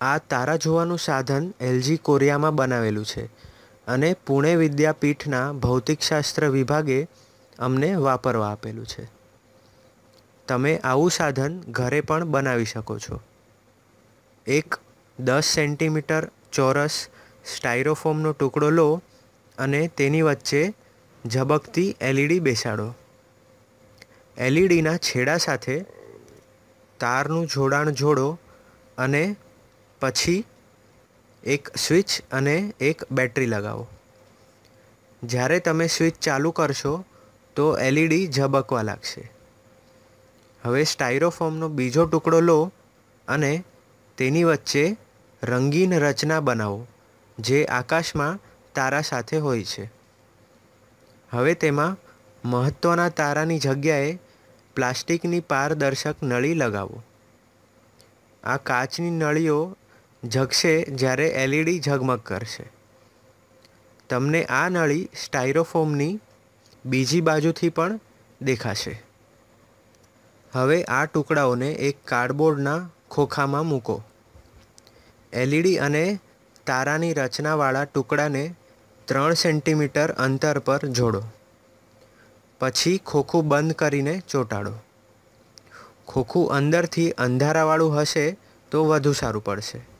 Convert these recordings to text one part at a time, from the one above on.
આ તારા જોવાનું સાધન એલજી કોરિયામાં બનાવેલું છે અને પુણે વિદ્યાપીઠના ભૌતિકશાસ્ત્ર વિભાગે અમને વાપરવા આપેલું છે. તમે આવું સાધન ઘરે પણ બનાવી શકો છો. એક દસ સેન્ટીમીટર ચોરસ સ્ટાયરોફોમનો ટુકડો લો અને તેની વચ્ચે ઝબકતી એલઈડી બેસાડો. એલઈડીના છેડા સાથે તારનું જોડાણ જોડો અને પછી એક સ્વિચ અને એક બેટરી લગાવો. જ્યારે તમે સ્વિચ ચાલુ કરશો, તો એલઈડી ઝબકવા લાગશે. હવે સ્ટાયરોફોમનો બીજો ટુકડો લો અને તેની વચ્ચે રંગીન રચના બનાવો, જે આકાશમાં તારા સાથે હોય છે. હવે તેમાં મહત્ત્વના તારાની જગ્યાએ પ્લાસ્ટિકની પારદર્શક નળી લગાવો. આ કાચની નળીઓ ઝગશે જ્યારે એલઈડી ઝગમગ કરશે. તમને આ નળી સ્ટાયરોફોમની બીજી બાજુથી પણ દેખાશે. હવે આ ટુકડાઓને એક કાર્ડબોર્ડના ખોખામાં મૂકો. એલઈડી અને તારાની રચનાવાળા ટુકડાને ત્રણ સેન્ટીમીટર અંતર પર જોડો. પછી ખોખું બંધ કરીને ચોંટાડો. ખોખું અંદરથી અંધારાવાળું હશે તો વધુ સારું પડશે.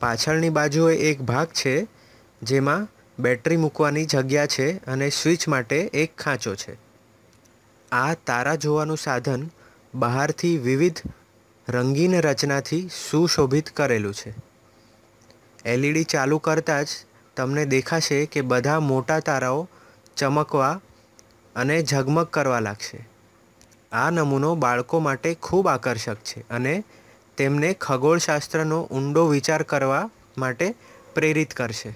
પાછળની બાજુએ એક ભાગ છે, જેમાં બેટરી મૂકવાની જગ્યા છે અને સ્વિચ માટે એક ખાંચો છે. આ તારા જોવાનું સાધન બહારથી વિવિધ રંગીન રચનાથી સુશોભિત કરેલું છે. એલઈડી ચાલુ કરતાં જ તમને દેખાશે કે બધા મોટા તારાઓ ચમકવા અને ઝગમગ કરવા લાગશે. આ નમૂનો બાળકો માટે ખૂબ આકર્ષક છે અને તેમને ખગોળશાસ્ત્રનો ઊંડો વિચાર કરવા માટે પ્રેરિત કરશે.